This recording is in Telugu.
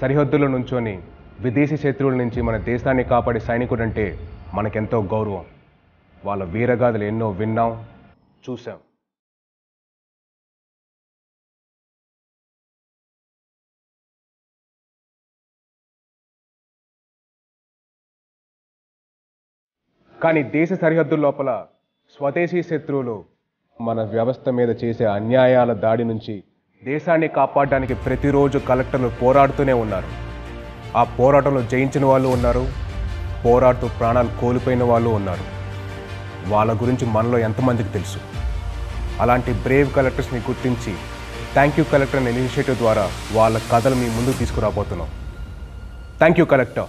సరిహద్దుల్లో నుంచొని విదేశీ శత్రువుల నుంచి మన దేశాన్ని కాపాడే సైనికుడంటే మనకెంతో గౌరవం. వాళ్ళ వీరగాథలు ఎన్నో విన్నాం చూసాం కానీ దేశ సరిహద్దుల లోపల స్వదేశీ శత్రువులు మన వ్యవస్థ మీద చేసే అన్యాయాల దాడి నుంచి దేశాన్ని కాపాడడానికి ప్రతిరోజు కలెక్టర్లు పోరాడుతూనే ఉన్నారు. ఆ పోరాటంలో జయించిన వాళ్ళు ఉన్నారు. పోరాడుతూ ప్రాణాలు కోల్పోయిన వాళ్ళు ఉన్నారు. వాళ్ళ గురించి మనలో ఎంతమందికి తెలుసు? అలాంటి బ్రేవ్ కలెక్టర్స్ని గుర్తించి థ్యాంక్ యూ కలెక్టర్ అనే ఇనిషియేటివ్ ద్వారా వాళ్ళ కథలు మీ ముందుకు తీసుకురాబోతున్నాం. Thank you collector